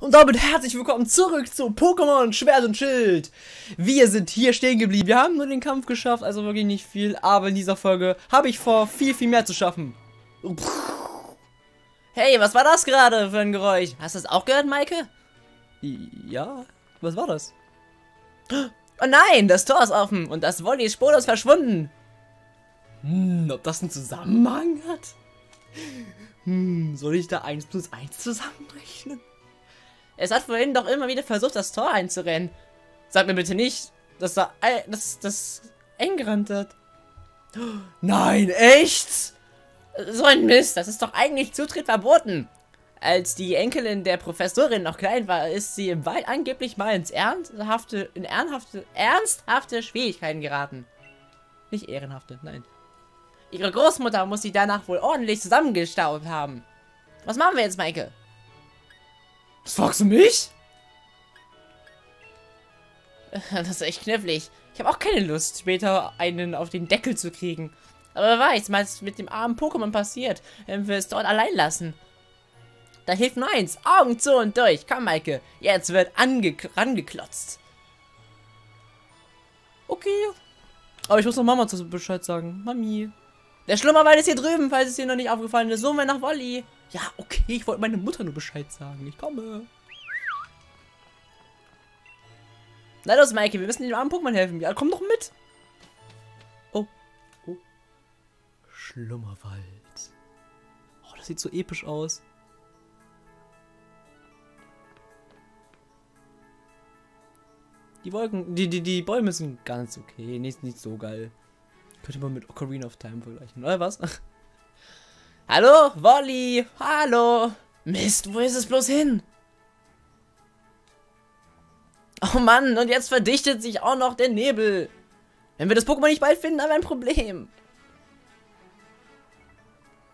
Und damit herzlich willkommen zurück zu Pokémon Schwert und Schild. Wir sind hier stehen geblieben. Wir haben nur den Kampf geschafft, also wirklich nicht viel. Aber in dieser Folge habe ich vor, viel, viel mehr zu schaffen. Hey, was war das gerade für ein Geräusch? Hast du das auch gehört, Maike? Ja, was war das? Oh nein, das Tor ist offen und das Wolli ist spurlos verschwunden. Hm, ob das einen Zusammenhang hat? Hm, soll ich da 1 plus 1 zusammenrechnen? Es hat vorhin doch immer wieder versucht, das Tor einzurennen. Sag mir bitte nicht, dass da dass das eingerannt hat. Nein, echt? So ein Mist, das ist doch eigentlich Zutritt verboten. Als die Enkelin der Professorin noch klein war, ist sie im Wald angeblich mal ins ernsthafte, in ernsthafte, ernsthafte Schwierigkeiten geraten. Nicht ehrenhafte, nein. Ihre Großmutter muss sie danach wohl ordentlich zusammengestaut haben. Was machen wir jetzt, Maike? Was fragst du mich? Das ist echt knifflig. Ich habe auch keine Lust, später einen auf den Deckel zu kriegen. Aber wer weiß, was mit dem armen Pokémon passiert, wenn wir es dort allein lassen. Da hilft nur eins. Augen zu und durch. Komm, Maike. Jetzt wird ange rangeklotzt. Okay. Aber ich muss noch Mama zu Bescheid sagen. Mami. Der Schlummerwald ist hier drüben, falls es dir noch nicht aufgefallen ist. So, wir nach Wolli. Ja, okay, ich wollte meine Mutter nur Bescheid sagen. Ich komme. Na los, Maike, wir müssen dem armen Pokémon helfen. Ja, komm doch mit. Oh. Oh. Schlummerwald. Oh, das sieht so episch aus. Die Wolken, die, die, die Bäume sind ganz okay. Nicht, nicht so geil. Könnte man mit Ocarina of Time vergleichen, oder was? Hallo, Wolli! Hallo! Mist, wo ist es bloß hin? Oh Mann, und jetzt verdichtet sich auch noch der Nebel. Wenn wir das Pokémon nicht bald finden, haben wir ein Problem.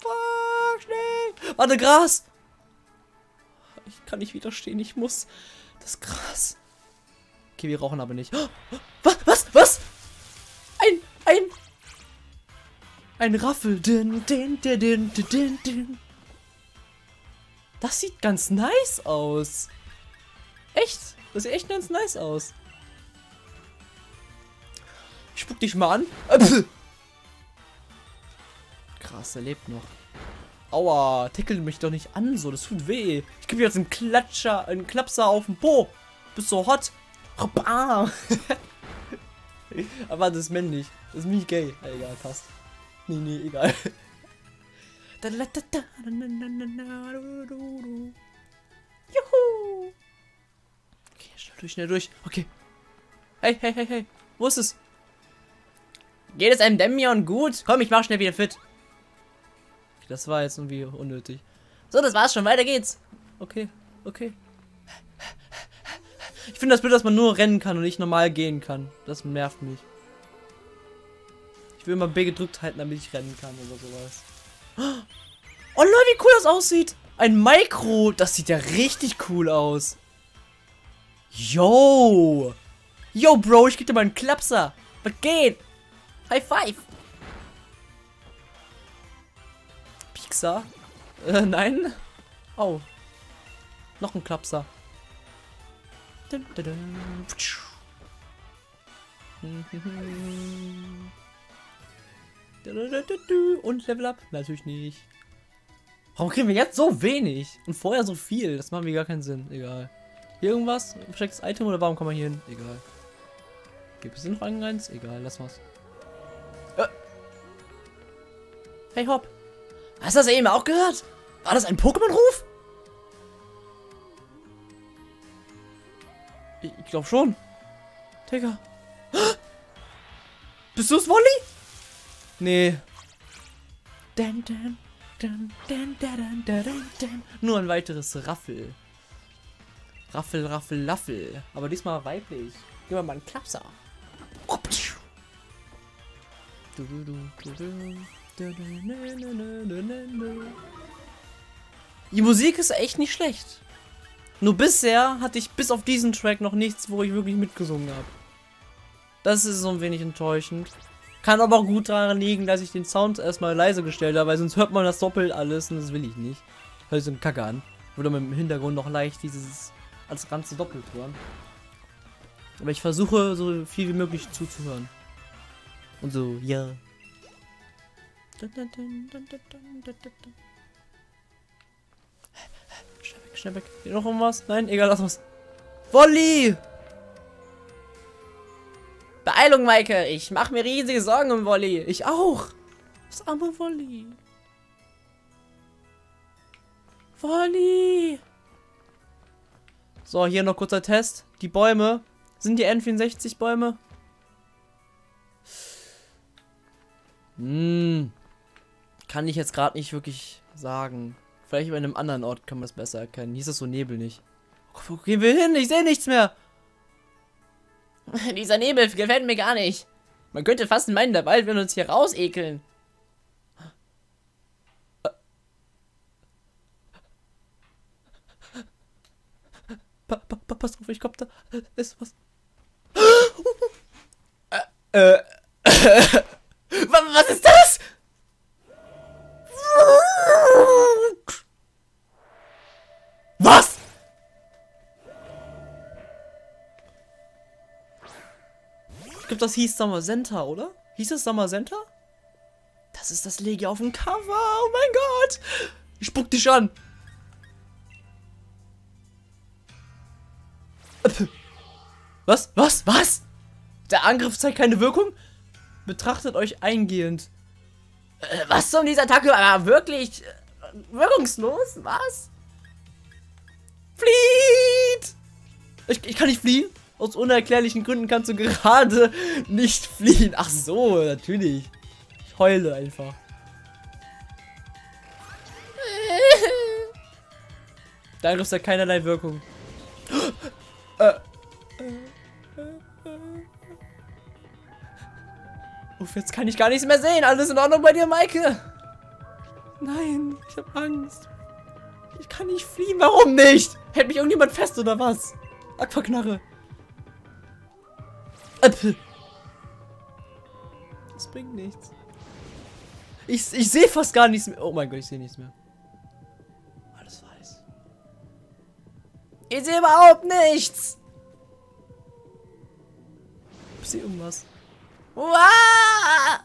Oh, schnell! Warte, Gras! Ich kann nicht widerstehen, ich muss das Gras. Okay, wir rauchen aber nicht. Was? Was? Was? Ein Raffel. Din, din, din, din, din, din. Das sieht ganz nice aus. Echt? Das sieht echt ganz nice aus. Ich spuck dich mal an. Äh, Krass, er lebt noch. Aua, tickelt mich doch nicht an, so, das tut weh. Ich gebe jetzt einen Klatscher, einen Klapser auf den Po. Bist so hot. Aber das ist männlich. Das ist nicht gay. Egal, passt. Nee, nee, egal. Juhu! Okay, schnell durch, schnell durch. Okay. Hey, hey, hey, hey. Wo ist es? Geht es einem Demion gut? Komm, ich mach schnell wieder fit. Das war jetzt irgendwie unnötig. So, das war's schon. Weiter geht's. Okay, okay. Ich finde das blöd, dass man nur rennen kann und nicht normal gehen kann. Das nervt mich. Ich will mal B gedrückt halten, damit ich rennen kann oder sowas. Oh Leute, wie cool das aussieht. Ein Micro. Das sieht ja richtig cool aus. Yo. Yo, Bro, ich gebe dir mal einen Klapser. Was geht? High five. Pixar? Äh, nein. Oh. Noch ein Klapser. Dun, dun, dun. Und Level Up? Natürlich nicht. Warum kriegen wir jetzt so wenig? Und vorher so viel? Das macht mir gar keinen Sinn. Egal. Hier irgendwas? Verstecktes Item oder warum kann man hier hin? Egal. Gibt es noch eins? Egal, lass was. Äh. Hey Hopp. Hast du das eben auch gehört? War das ein Pokémon-Ruf? Ich, ich glaube schon. Digga. Bist du es, Wolli? Nee. Nur ein weiteres Raffel. Raffel, Raffel, Laffel. Aber diesmal weiblich. Gib mal einen Klapser. Die Musik ist echt nicht schlecht. Nur bisher hatte ich bis auf diesen Track noch nichts, wo ich wirklich mitgesungen habe. Das ist so ein wenig enttäuschend. Kann aber auch gut daran liegen, dass ich den Sound erstmal leise gestellt habe, weil sonst hört man das doppelt alles und das will ich nicht. Hört so ein Kacke an. Oder mit dem Hintergrund noch leicht dieses als ganze doppelt hören. Aber ich versuche so viel wie möglich zuzuhören. Und so, ja. Schnell weg, schnell weg. Hier noch irgendwas? Nein, egal, lass was. Wolli! Beeilung, Maike! Ich mache mir riesige Sorgen um Wolli. Ich auch! Das arme Wolli. Wolli! So, hier noch kurzer Test. Die Bäume. Sind die N64 Bäume? Hm. Kann ich jetzt gerade nicht wirklich sagen. Vielleicht bei einem anderen Ort kann man es besser erkennen. Hier ist es so nebelig. Wo gehen wir hin? Ich sehe nichts mehr. Dieser Nebel gefällt mir gar nicht. Man könnte fast meinen, der Wald will uns hier raus ekeln. Pa pa pa pass auf, ich komm da. Ist was. Äh, äh, hieß Summer Center, oder? Hieß es Summer Center? Das ist das Legi auf dem Cover. Oh mein Gott. Ich spuck dich an. Was? Was? Was? Der Angriff zeigt keine Wirkung? Betrachtet euch eingehend. Äh, was um diese Attacke? Wirklich äh, wirkungslos? Was? Flieht! Ich, ich kann nicht fliehen. Aus unerklärlichen Gründen kannst du gerade nicht fliehen. Ach so, natürlich. Ich heule einfach. Der Angriff hat keinerlei Wirkung. Äh, Uff, jetzt kann ich gar nichts mehr sehen. Alles in Ordnung bei dir, Maike? Nein, ich habe Angst. Ich kann nicht fliehen. Warum nicht? Hält mich irgendjemand fest oder was? Aquaknarre. Das bringt nichts. Ich, ich sehe fast gar nichts mehr. Oh mein Gott, ich sehe nichts mehr. Alles weiß. Ich sehe überhaupt nichts. Ich sehe irgendwas. Uah!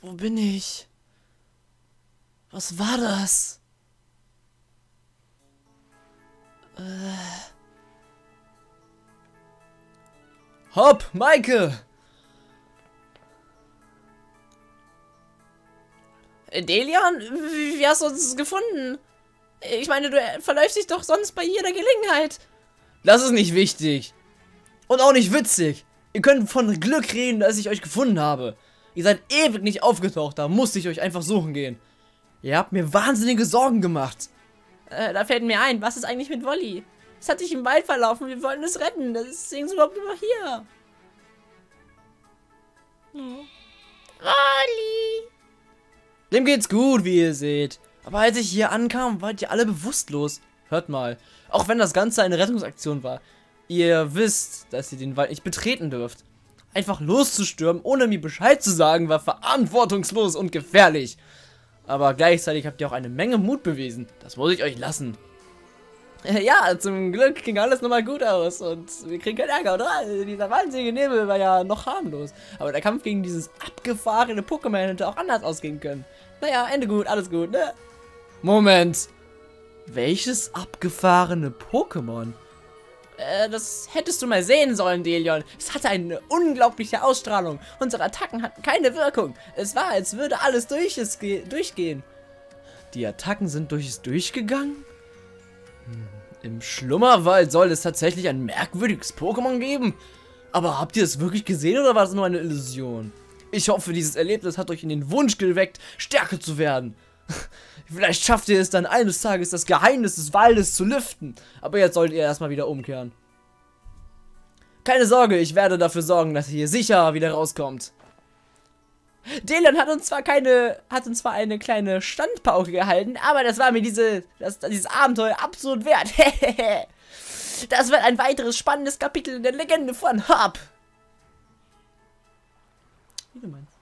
Wo, bin ich? Was war das? Äh. Hopp, Maike! Delian, wie hast du uns gefunden? Ich meine, du verläufst dich doch sonst bei jeder Gelegenheit. Das ist nicht wichtig. Und auch nicht witzig. Ihr könnt von Glück reden, dass ich euch gefunden habe. Ihr seid ewig nicht aufgetaucht, da musste ich euch einfach suchen gehen. Ihr habt mir wahnsinnige Sorgen gemacht. Äh, da fällt mir ein, was ist eigentlich mit Wolli? Es hat sich im Wald verlaufen, wir wollten es retten, deswegen sind wir überhaupt immer hier. Hm. Wolli! Dem geht's gut, wie ihr seht. Aber als ich hier ankam, wart ihr alle bewusstlos. Hört mal, auch wenn das Ganze eine Rettungsaktion war, ihr wisst, dass ihr den Wald nicht betreten dürft. Einfach loszustürmen, ohne mir Bescheid zu sagen, war verantwortungslos und gefährlich. Aber gleichzeitig habt ihr auch eine Menge Mut bewiesen. Das muss ich euch lassen. Ja, zum Glück ging alles nochmal gut aus und wir kriegen keinen Ärger, oder? Dieser wahnsinnige Nebel war ja noch harmlos. Aber der Kampf gegen dieses abgefahrene Pokémon hätte auch anders ausgehen können. Naja, Ende gut, alles gut, ne? Moment. Welches abgefahrene Pokémon? Äh, das hättest du mal sehen sollen, Delion. Es hatte eine unglaubliche Ausstrahlung. Unsere Attacken hatten keine Wirkung. Es war, als würde alles durch es durchgehen. Die Attacken sind durch es durchgegangen? Hm. Im Schlummerwald soll es tatsächlich ein merkwürdiges Pokémon geben. Aber habt ihr es wirklich gesehen oder war es nur eine Illusion? Ich hoffe, dieses Erlebnis hat euch in den Wunsch geweckt, stärker zu werden. Vielleicht schafft ihr es dann eines Tages, das Geheimnis des Waldes zu lüften. Aber jetzt solltet ihr erstmal wieder umkehren. Keine Sorge, ich werde dafür sorgen, dass ihr hier sicher wieder rauskommt. Dylan hat uns zwar keine, hat uns zwar eine kleine Standpauke gehalten, aber das war mir diese, das, dieses Abenteuer absolut wert. Das wird ein weiteres spannendes Kapitel in der Legende von Hop. Wie du meinst.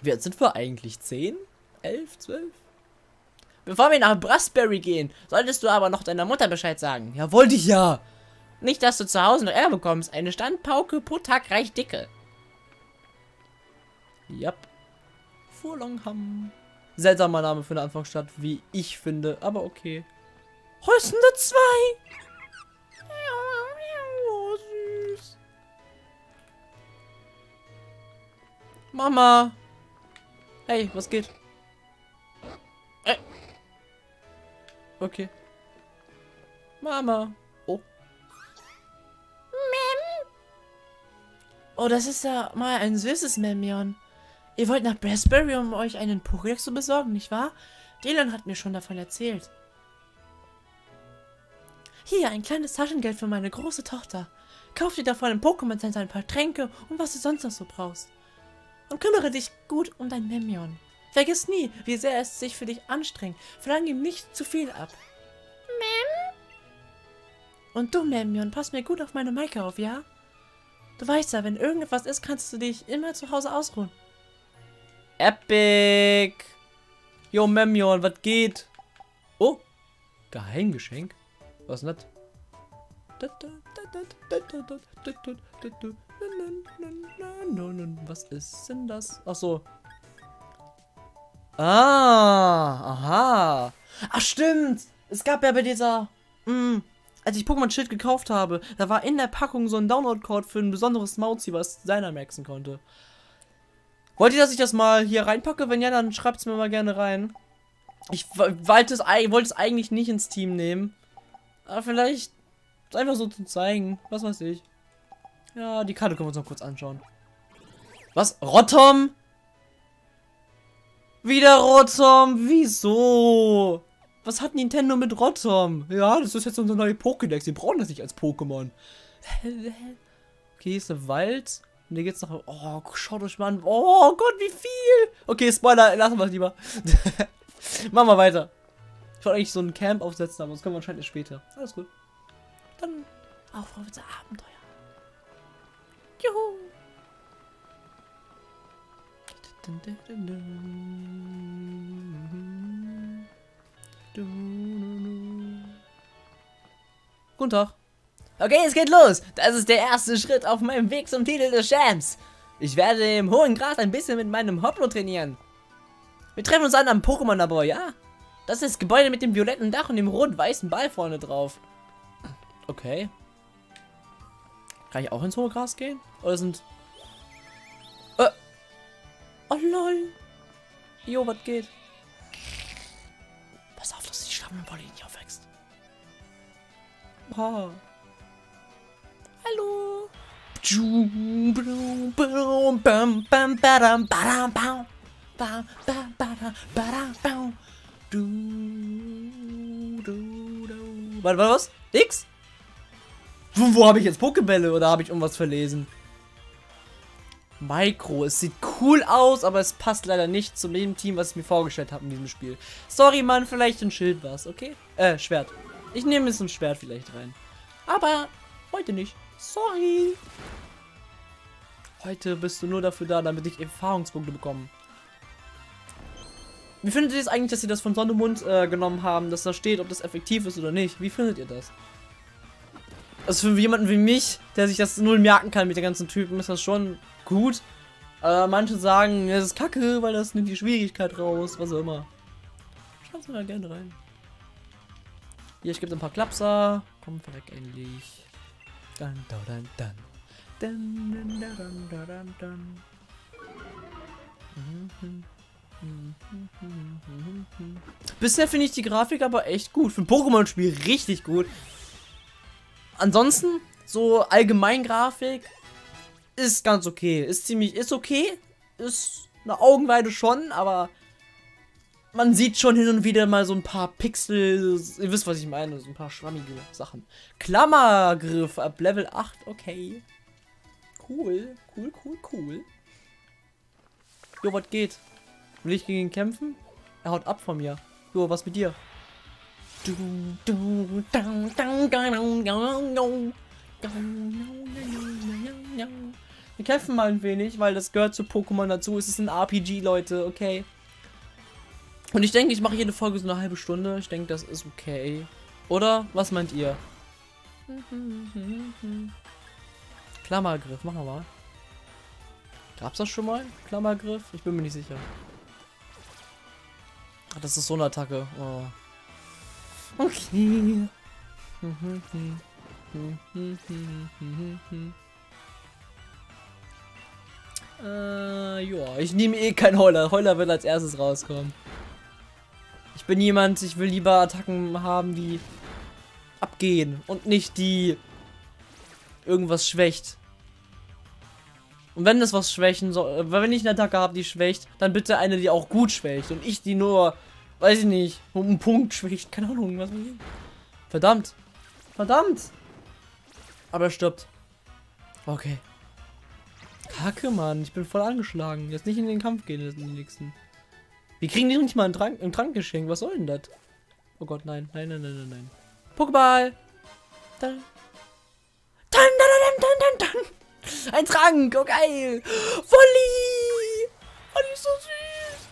Wie alt sind wir eigentlich? 10? 11? 12? Bevor wir nach Brassberry gehen, solltest du aber noch deiner Mutter Bescheid sagen. Ja, wollte ich ja. Nicht, dass du zu Hause noch Ärger bekommst. Eine Standpauke pro Tag reicht dicke. Yep. Furlongham. Seltsamer Name für eine Anfangsstadt, wie ich finde, aber okay. Rüstende 2! Oh, süß. Mama! Hey, was geht? Okay. Mama. Oh. Mem. Oh, das ist ja mal ein süßes Memion. Ihr wollt nach Brassbury, um euch einen Pokédex zu besorgen, nicht wahr? Dylan hat mir schon davon erzählt. Hier, ein kleines Taschengeld für meine große Tochter. Kauf dir davon im Pokémon Center ein paar Tränke und was du sonst noch so brauchst. Und kümmere dich gut um dein Memion. Vergiss nie, wie sehr es sich für dich anstrengt. Verlang ihm nicht zu viel ab. Mem? Und du, Memion, pass mir gut auf meine Maike auf, ja? Du weißt ja, wenn irgendetwas ist, kannst du dich immer zu Hause ausruhen. Epic. Jo, Memion, was geht? Oh, Geheimgeschenk. Was ist das? Was ist denn das? Ach so. Ah, aha. Ach, stimmt. Es gab ja bei dieser, mh, als ich Pokémon Schild gekauft habe, da war in der Packung so ein Download-Code für ein besonderes Mauzi, was seiner maxen konnte. Wollt ihr, dass ich das mal hier reinpacke? Wenn ja, dann schreibt es mir mal gerne rein. Ich wollte es, wollte es eigentlich nicht ins Team nehmen. Aber vielleicht einfach so zu zeigen. Was weiß ich. Ja, die Karte können wir uns noch kurz anschauen. Was? Rotom? Wieder Rotom? Wieso? Was hat Nintendo mit Rotom? Ja, das ist jetzt unser neuer Pokédex. Wir brauchen das nicht als Pokémon. Okay, ist der Wald. Und hier geht's noch. Oh, schaut euch mal an. Oh Gott, wie viel! Okay, Spoiler, lassen wir es lieber. Machen wir weiter. Ich wollte eigentlich so ein Camp aufsetzen, aber das können wir anscheinend erst später. Alles gut. Dann auf unser Abenteuer. Juhu! Guten Tag. Okay, es geht los. Das ist der erste Schritt auf meinem Weg zum Titel des Champs. Ich werde im hohen Gras ein bisschen mit meinem Hoplo trainieren. Wir treffen uns an am Pokémon-Labor, ja? Das ist das Gebäude mit dem violetten Dach und dem rot-weißen Ball vorne drauf. Okay. Kann ich auch ins hohe Gras gehen? Oder sind... Oh, lol. Jo, was geht? Pass auf, dass die Schlammenwolle nicht aufwächst. Ah. Hallo. Warte, was? X? Wo, wo habe ich jetzt Pokebälle oder habe ich irgendwas verlesen? Micro. Es sieht cool aus, aber es passt leider nicht zu dem Team, was ich mir vorgestellt habe in diesem Spiel. Sorry, Mann, vielleicht ein Schild was, okay? Äh, Schwert. Ich nehme jetzt ein Schwert vielleicht rein. Aber heute nicht. Sorry. Heute bist du nur dafür da, damit ich Erfahrungspunkte bekomme. Wie findet ihr es eigentlich, dass sie das von Sonne Mund äh, genommen haben, dass da steht, ob das effektiv ist oder nicht? Wie findet ihr das? Also für jemanden wie mich, der sich das null merken kann mit den ganzen Typen, ist das schon gut. Aber manche sagen, es ist kacke, weil das nimmt die Schwierigkeit raus, was auch immer. Schreibt mir da gerne rein. Hier, ich gebe ein paar Klapser. Komm, verreck endlich. Dun, dun, dun, dun. Dun, dun, dun, dun, dun. Bisher finde ich die Grafik aber echt gut. Für ein Pokémon-Spiel richtig gut. Ansonsten, so allgemein Grafik ist ganz okay. Ist ziemlich, ist okay. Ist eine Augenweide schon, aber man sieht schon hin und wieder mal so ein paar Pixel, ihr wisst, was ich meine, so ein paar schwammige Sachen. Klammergriff ab Level 8, okay. Cool, cool, cool, cool. Jo, was geht? Will ich gegen ihn kämpfen? Er haut ab von mir. Jo, was mit dir? Wir kämpfen mal ein wenig, weil das gehört zu Pokémon dazu. Es ist ein RPG, Leute, okay. Und ich denke, ich mache jede Folge so eine halbe Stunde. Ich denke, das ist okay. Oder? Was meint ihr? Klammergriff, machen wir mal. Gab's das schon mal? Klammergriff? Ich bin mir nicht sicher. Ach, das ist so eine Attacke. Oh. Okay. äh, ja, ich nehme eh keinen Heuler. Heuler wird als erstes rauskommen. Ich bin jemand, ich will lieber Attacken haben, die abgehen und nicht die irgendwas schwächt. Und wenn das was schwächen soll, äh, wenn ich eine Attacke habe, die schwächt, dann bitte eine, die auch gut schwächt und ich die nur, weiß ich nicht, um einen Punkt schwächt. Keine Ahnung, was ich. Verdammt. Verdammt. Aber er stirbt. Okay. Kacke, Mann. Ich bin voll angeschlagen. Jetzt nicht in den Kampf gehen, in den nächsten. Wir kriegen nicht mal einen Trank, einen Trank geschenkt. Was soll denn das? Oh Gott, nein. Nein, nein, nein, nein, nein. Pokéball. Dann. Dann, dann, dann, dann, dann, dann. Ein Trank, oh geil. Wolli. Wolli ist so süß.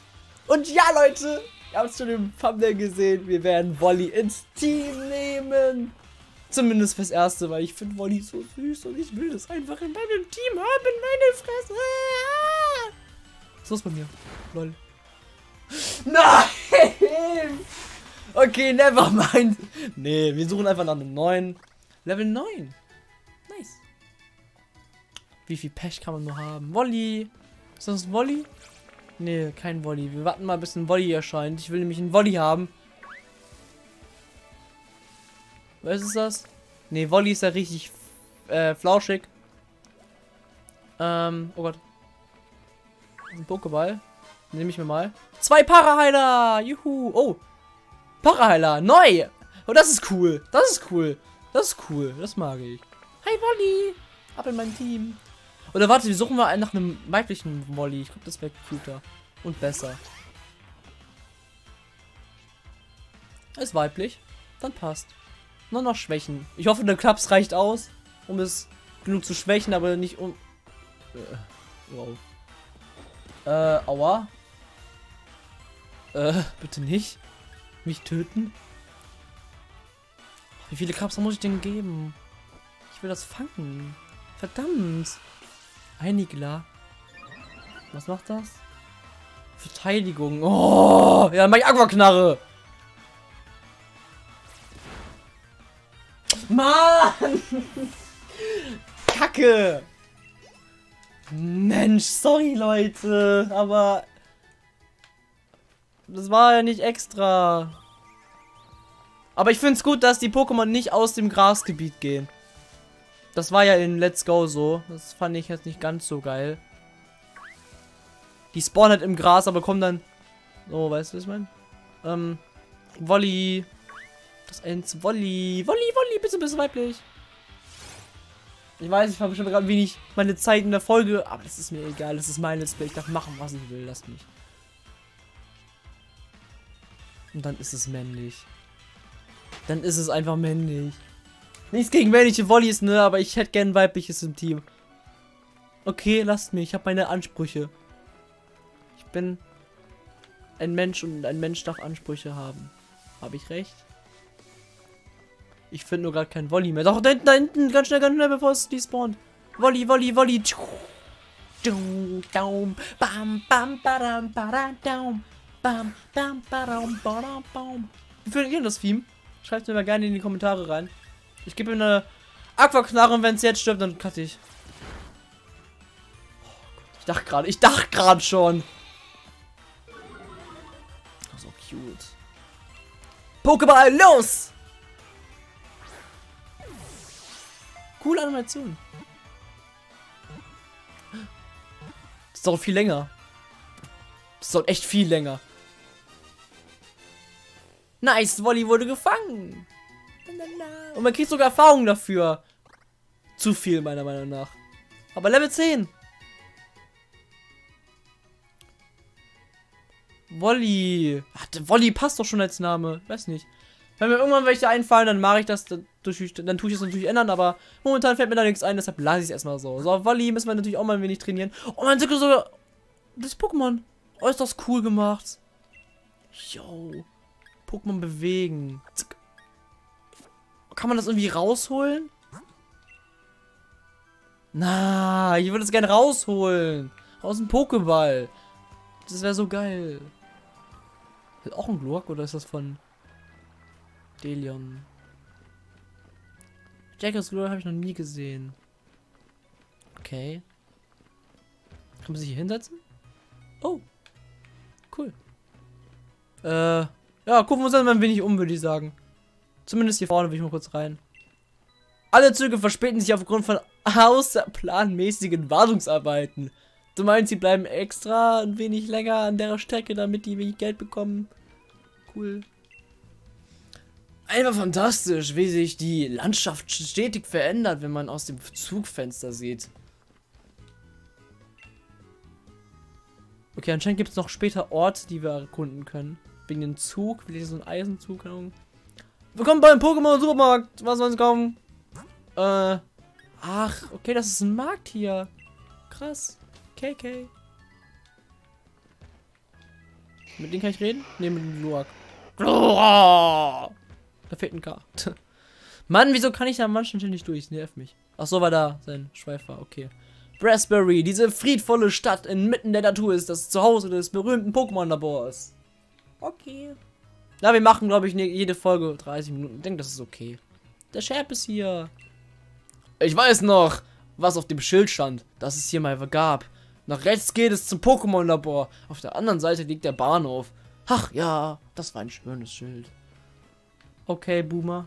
Und ja, Leute, ihr habt es schon im Thumbnail gesehen. Wir werden Wolli ins Team nehmen. Zumindest fürs Erste, weil ich finde Wolli so süß und ich will das einfach in meinem Team haben. Meine Fresse. So ist bei mir. Lol. Nein! Okay, never mind. Nee, wir suchen einfach nach einem neuen. Level 9. Nice. Wie viel Pech kann man nur haben? Wolli. Ist das Wolli? Nee, kein Wolli. Wir warten mal, bis ein Wolli erscheint. Ich will nämlich einen Wolli haben. Was ist das? Nee, Wolli ist ja richtig äh, flauschig. Ähm, oh Gott. Ein Pokéball. Nehme ich mir mal. Zwei Paraheiler! Juhu! Oh! Paraheiler! Neu! Oh, das ist cool. Das ist cool. Das ist cool. Das mag ich. Hi, Wolli! Ab in mein Team. Oder warte, wir suchen mal nach einem weiblichen Molly. Ich glaube, das wäre cuter. Und besser. Ist weiblich. Dann passt. Nur noch Schwächen. Ich hoffe, der Klaps reicht aus, um es genug zu schwächen, aber nicht um... Äh, wow. Äh, aua. Äh, bitte nicht. Mich töten. Wie viele Krabs muss ich denn geben? Ich will das fangen. Verdammt. Einigler. Was macht das? Verteidigung. Oh, ja, mach ich Aquaknarre. Mann! Kacke! Mensch, sorry Leute, aber das war ja nicht extra. Aber ich finde es gut, dass die Pokémon nicht aus dem Grasgebiet gehen. Das war ja in Let's Go so. Das fand ich jetzt nicht ganz so geil. Die spawnen halt im Gras, aber kommen dann... Oh, weißt du, was ich meine? Ähm, Wolli. Das eins Wolli. Wolli, Wolli, bitte, bist weiblich. Ich weiß, ich habe schon gerade wenig meine Zeit in der Folge, aber das ist mir egal. Das ist mein Let's Play. Ich darf machen, was ich will. Lass mich. Und dann ist es männlich. Dann ist es einfach männlich. Nichts gegen männliche Volleys, ne? Aber ich hätte gern weibliches im Team. Okay, lasst mich. Ich habe meine Ansprüche. Ich bin ein Mensch und ein Mensch darf Ansprüche haben. Habe ich recht? Ich finde nur gerade kein Volley mehr. Doch, da hinten, da hinten. Ganz schnell, ganz schnell, bevor es despawnt. Volley, Volley, Volley. Bam, bam, badam, badam, Bam, bam, badam, badam, bam. Wie findet ihr das Theme? Schreibt mir mal gerne in die Kommentare rein. Ich gebe ihm eine Aquaknarre und wenn es jetzt stirbt, dann cutte ich. ich dachte gerade, ich dachte gerade schon. Oh, so cute. Pokéball, los! Coole Animation. Das dauert viel länger. Das dauert echt viel länger. Nice, Wolli wurde gefangen. Und man kriegt sogar Erfahrung dafür. Zu viel, meiner Meinung nach. Aber Level 10. Wolli. Wolli passt doch schon als Name. Weiß nicht. Wenn mir irgendwann welche einfallen, dann mache ich das, dann tue ich, das natürlich ändern, aber momentan fällt mir da nichts ein, deshalb lasse ich es erstmal so. So, Volley müssen wir natürlich auch mal ein wenig trainieren. Oh, man sieht sogar das Pokémon. Das cool gemacht. Yo. Pokémon bewegen. Zick. Kann man das irgendwie rausholen? Na, ich würde es gerne rausholen. Aus dem Pokéball. Das wäre so geil. Ist auch ein Glurak oder ist das von Delion? Jackers Glurak habe ich noch nie gesehen. Okay. Kann man sich hier hinsetzen? Oh. Cool. Äh, ja, gucken wir uns dann mal ein wenig um, würde ich sagen. Zumindest hier vorne will ich mal kurz rein. Alle Züge verspäten sich aufgrund von außerplanmäßigen Wartungsarbeiten. Du meinst, sie bleiben extra ein wenig länger an der Strecke, damit die wenig Geld bekommen? Cool. Einfach fantastisch, wie sich die Landschaft stetig verändert, wenn man aus dem Zugfenster sieht. Okay, anscheinend gibt es noch später Orte, die wir erkunden können. Wegen dem Zug, vielleicht so ein Eisenzug. Willkommen beim Pokémon Supermarkt. Was soll kommen? Äh. Ach, okay, das ist ein Markt hier. Krass. KK. Mit dem kann ich reden? Ne, mit dem Luak. Da fehlt ein K. Mann, wieso kann ich da manchen nicht durch? Nervt mich. Ach so, war da sein Schweif war. Okay. Brassbury, diese friedvolle Stadt inmitten der Natur ist das Zuhause des berühmten Pokémon-Labors. Okay. Na, wir machen, glaube ich, ne, jede Folge 30 Minuten. Ich denke, das ist okay. Der Scherp ist hier. Ich weiß noch, was auf dem Schild stand, dass es hier mal gab. Nach rechts geht es zum Pokémon-Labor. Auf der anderen Seite liegt der Bahnhof. Ach ja, das war ein schönes Schild. Okay, Boomer.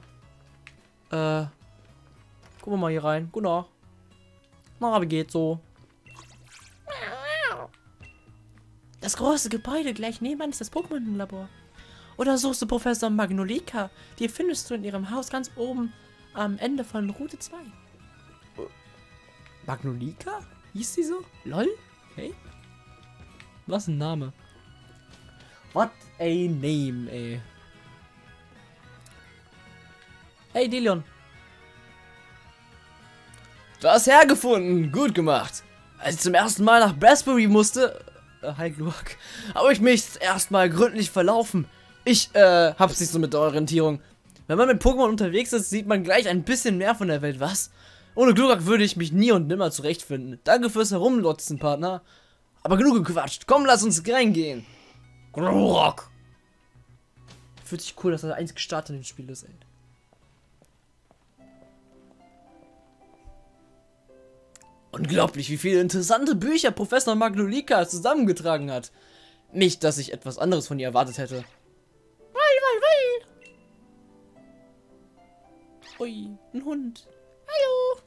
Äh, gucken wir mal hier rein. Guten Tag. Na, wie geht's so? Das große Gebäude gleich nebenan ist das Pokémon-Labor. Oder suchst du Professor Magnolika? Die findest du in ihrem Haus ganz oben am Ende von Route 2. Magnolika? Hieß sie so? LOL? Hey? Was ein Name. What a name, ey. Hey, Delion. Du hast hergefunden. Gut gemacht. Als ich zum ersten Mal nach Brassbury musste... Äh, hi, Gluak. Habe ich mich erstmal gründlich verlaufen. Ich, äh, hab's nicht so mit der Orientierung. Wenn man mit Pokémon unterwegs ist, sieht man gleich ein bisschen mehr von der Welt, was? Ohne Glurak würde ich mich nie und nimmer zurechtfinden. Danke fürs Herumlotzen, Partner. Aber genug gequatscht. Komm, lass uns reingehen. Glurak. Fühlt sich cool, dass er einzige Start in dem Spiel ist, ey. Unglaublich, wie viele interessante Bücher Professor Magnolika zusammengetragen hat. Nicht, dass ich etwas anderes von ihr erwartet hätte. Wei, wei. Ui, ein Hund. Hallo.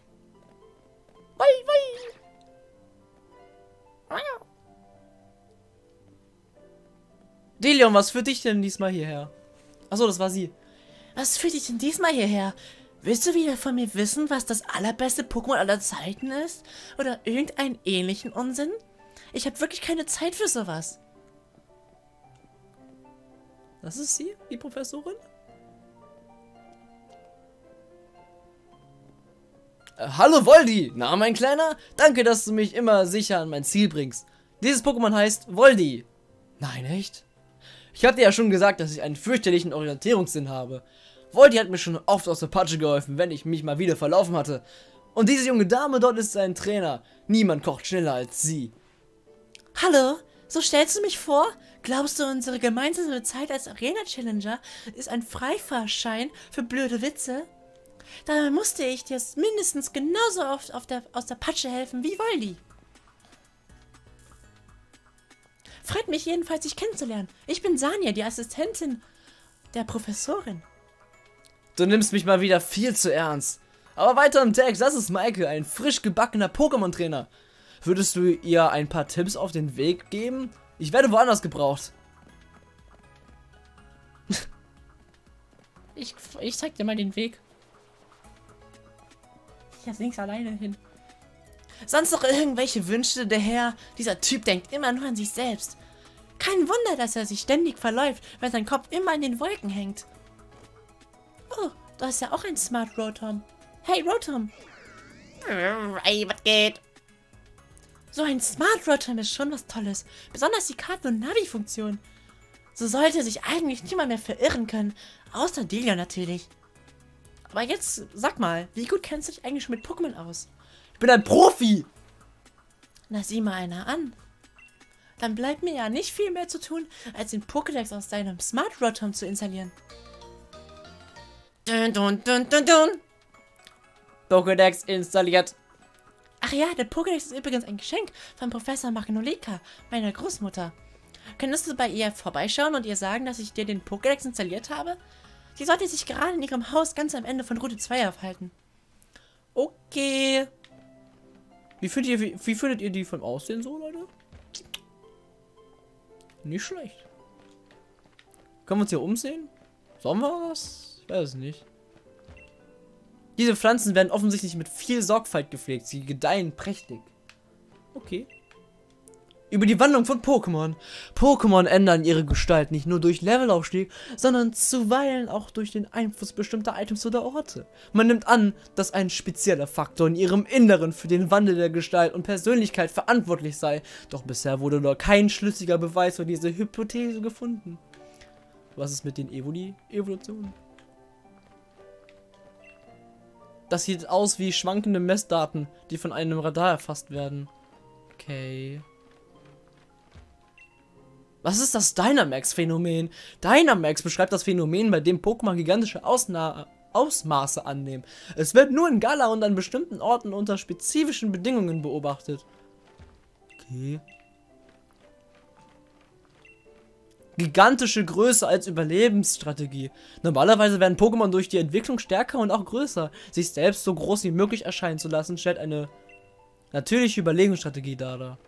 Wei, wei. Delion, was führt dich denn diesmal hierher? Achso, das war sie. Was führt dich denn diesmal hierher? Willst du wieder von mir wissen, was das allerbeste Pokémon aller Zeiten ist? Oder irgendeinen ähnlichen Unsinn? Ich habe wirklich keine Zeit für sowas. Das ist sie, die Professorin? Äh, hallo Voldi! Na, mein Kleiner? Danke, dass du mich immer sicher an mein Ziel bringst. Dieses Pokémon heißt Voldi. Nein, echt? Ich hatte ja schon gesagt, dass ich einen fürchterlichen Orientierungssinn habe. Voldi hat mir schon oft aus der Patsche geholfen, wenn ich mich mal wieder verlaufen hatte. Und diese junge Dame dort ist sein Trainer. Niemand kocht schneller als sie. Hallo, so stellst du mich vor? Glaubst du, unsere gemeinsame Zeit als Arena-Challenger ist ein Freifahrschein für blöde Witze? Dabei musste ich dir mindestens genauso oft der, aus der Patsche helfen wie Voldi. Freut mich jedenfalls, dich kennenzulernen. Ich bin Sanja, die Assistentin der Professorin. Du nimmst mich mal wieder viel zu ernst. Aber weiter im Text, das ist Maike, ein frisch gebackener Pokémon-Trainer. Würdest du ihr ein paar Tipps auf den Weg geben? Ich werde woanders gebraucht. ich, ich zeig dir mal den Weg. Ich hab's links alleine hin. Sonst noch irgendwelche Wünsche, der Herr? Dieser Typ denkt immer nur an sich selbst. Kein Wunder, dass er sich ständig verläuft, weil sein Kopf immer in den Wolken hängt. Oh, du hast ja auch ein Smart Rotom. Hey, Rotom. Ey, was geht? So ein Smart Rotom ist schon was Tolles. Besonders die Karten- und Navi-Funktion. So sollte sich eigentlich niemand mehr verirren können. Außer Delia natürlich. Aber jetzt, sag mal, wie gut kennst du dich eigentlich mit Pokémon aus? Ich bin ein Profi! Na, sieh mal einer an. Dann bleibt mir ja nicht viel mehr zu tun, als den Pokédex aus deinem Smart Rotom zu installieren. Dun, dun, dun, dun, dun. Pokédex installiert. Ach ja, der Pokédex ist übrigens ein Geschenk von Professor Magnolika, meiner Großmutter. Könntest du bei ihr vorbeischauen und ihr sagen, dass ich dir den Pokédex installiert habe? Sie sollte sich gerade in ihrem Haus ganz am Ende von Route 2 aufhalten. Okay. Wie findet ihr, wie, wie findet ihr die vom Aussehen so, Leute? Nicht schlecht. Können wir uns hier umsehen? Sollen wir das? Ich weiß es nicht. Diese Pflanzen werden offensichtlich mit viel Sorgfalt gepflegt. Sie gedeihen prächtig. Okay. Über die Wandlung von Pokémon. Pokémon ändern ihre Gestalt nicht nur durch Levelaufstieg, sondern zuweilen auch durch den Einfluss bestimmter Items oder Orte. Man nimmt an, dass ein spezieller Faktor in ihrem Inneren für den Wandel der Gestalt und Persönlichkeit verantwortlich sei. Doch bisher wurde nur kein schlüssiger Beweis für diese Hypothese gefunden. Was ist mit den Evoli Das sieht aus wie schwankende Messdaten, die von einem Radar erfasst werden. Okay. Was ist das Dynamax-Phänomen? Dynamax beschreibt das Phänomen, bei dem Pokémon gigantische Ausna Ausmaße annehmen. Es wird nur in Gala und an bestimmten Orten unter spezifischen Bedingungen beobachtet. Okay. Gigantische Größe als Überlebensstrategie. Normalerweise werden Pokémon durch die Entwicklung stärker und auch größer. Sich selbst so groß wie möglich erscheinen zu lassen, stellt eine natürliche Überlegungsstrategie dar.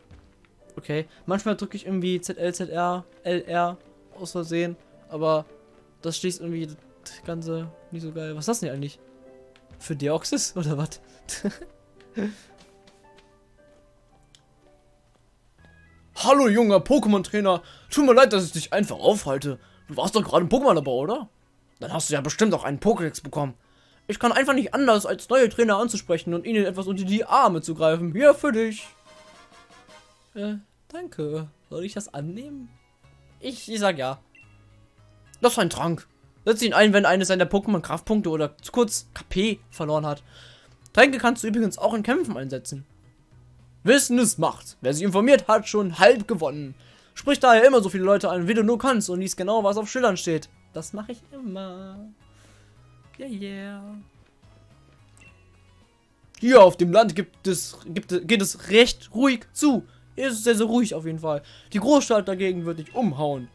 Okay, manchmal drücke ich irgendwie ZL, ZR, LR aus Versehen, aber das schließt irgendwie das Ganze nicht so geil. Was ist das denn eigentlich? Für Deoxys oder was? Hallo junger Pokémon-Trainer, tut mir leid, dass ich dich einfach aufhalte. Du warst doch gerade im Pokémon-Labor, oder? Dann hast du ja bestimmt auch einen Pokédex bekommen. Ich kann einfach nicht anders, als neue Trainer anzusprechen und ihnen etwas unter die Arme zu greifen. Hier für dich. Äh, danke. Soll ich das annehmen? Ich, ich sag ja. Das ist ein Trank. Setz ihn ein, wenn eines seiner Pokémon Kraftpunkte oder zu kurz KP verloren hat. Tränke kannst du übrigens auch in Kämpfen einsetzen. Wissen ist Macht. Wer sich informiert, hat schon halb gewonnen. Sprich daher immer so viele Leute an, wie du nur kannst und liest genau, was auf Schildern steht. Das mache ich immer. Yeah, yeah. Hier auf dem Land gibt es, gibt, geht es recht ruhig zu. Hier ist es sehr, sehr ruhig auf jeden Fall. Die Großstadt dagegen wird dich umhauen.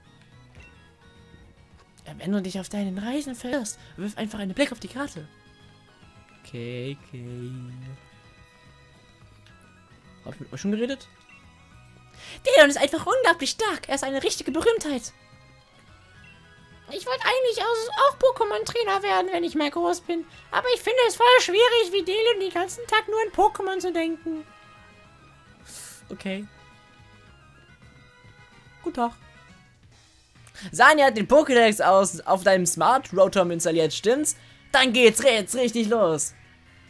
Wenn du dich auf deinen Reisen verirrst, wirf einfach einen Blick auf die Karte. Okay, okay. Hab ich mit euch schon geredet? Leon ist einfach unglaublich stark. Er ist eine richtige Berühmtheit. Ich wollte eigentlich auch Pokémon-Trainer werden, wenn ich mal groß bin. Aber ich finde es voll schwierig, wie Delion den ganzen Tag nur an Pokémon zu denken. Okay. Guten Tag. Sanja hat den Pokédex aus auf deinem Smart Rotom installiert, stimmt's? Dann geht's jetzt richtig los.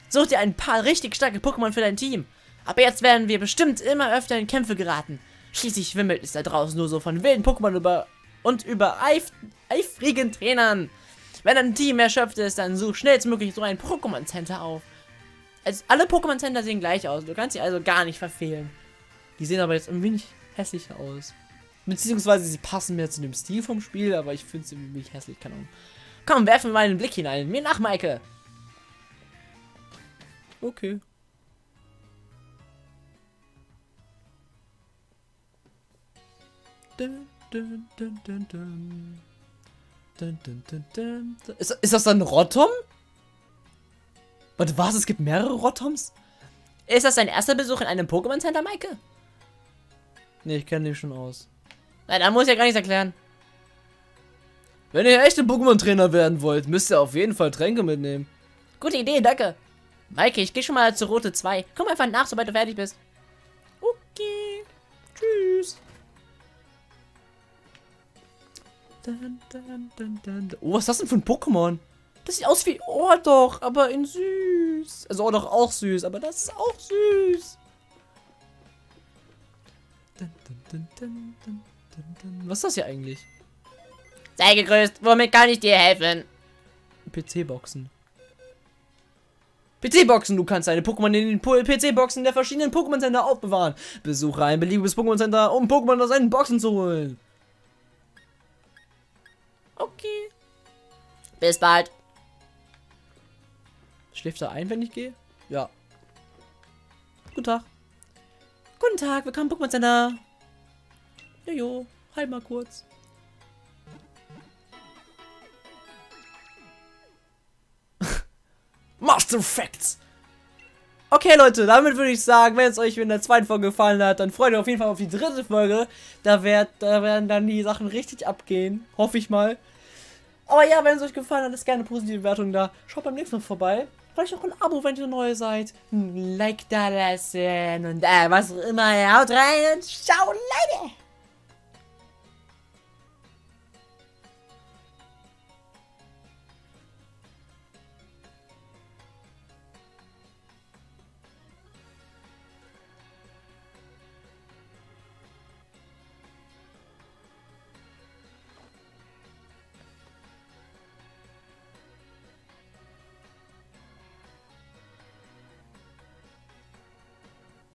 Such dir ein paar richtig starke Pokémon für dein Team. Aber jetzt werden wir bestimmt immer öfter in Kämpfe geraten. Schließlich wimmelt es da draußen nur so von wilden Pokémon über und über eif eifrigen Trainern. Wenn ein Team erschöpft ist, dann such schnellstmöglich so ein Pokémon Center auf. Also alle Pokémon Center sehen gleich aus. Du kannst sie also gar nicht verfehlen. Die sehen aber jetzt ein wenig hässlicher aus. Beziehungsweise sie passen mehr zu dem Stil vom Spiel, aber ich finde ein wenig hässlich, keine Ahnung. Komm, werfen wir mal einen Blick hinein. Mir nach, Maike. Okay. Ist, ist das ein Rotom? Warte, was? Es gibt mehrere Rotoms? Ist das dein erster Besuch in einem Pokémon Center, Maike? Ne, ich kenne den schon aus. Na, da muss ich ja gar nichts erklären. Wenn ihr echte Pokémon-Trainer werden wollt, müsst ihr auf jeden Fall Tränke mitnehmen. Gute Idee, danke. Maike, ich gehe schon mal zur Route 2. Komm einfach nach, sobald du fertig bist. Okay. Tschüss. Dun, dun, dun, oh, was ist das denn für ein Pokémon? Das sieht aus wie Oh doch, aber in süß. Also Oh doch auch süß, aber das ist auch süß. Was ist das hier eigentlich? Sei gegrüßt, womit kann ich dir helfen? PC-Boxen. PC-Boxen, du kannst deine Pokémon in den PC-Boxen der verschiedenen Pokémon-Center aufbewahren. Besuche ein beliebiges Pokémon-Center, um Pokémon aus seinen Boxen zu holen. Okay. Bis bald. Schläft er ein, wenn ich gehe? Ja. Guten Tag. Guten Tag, willkommen im Pokémon Center. Jojo, halt mal kurz. Master Facts. Okay, Leute, damit würde ich sagen, wenn es euch in der zweiten Folge gefallen hat, dann freut euch auf jeden Fall auf die dritte Folge. Da, werd, da werden dann die Sachen richtig abgehen. Hoffe ich mal. Aber ja, wenn es euch gefallen hat, lasst gerne eine positive Bewertung da. Schaut beim nächsten Mal vorbei. Vielleicht auch ein Abo, wenn ihr neu seid. Ein Like da lassen und äh, was auch immer. Haut rein und ciao, Leute!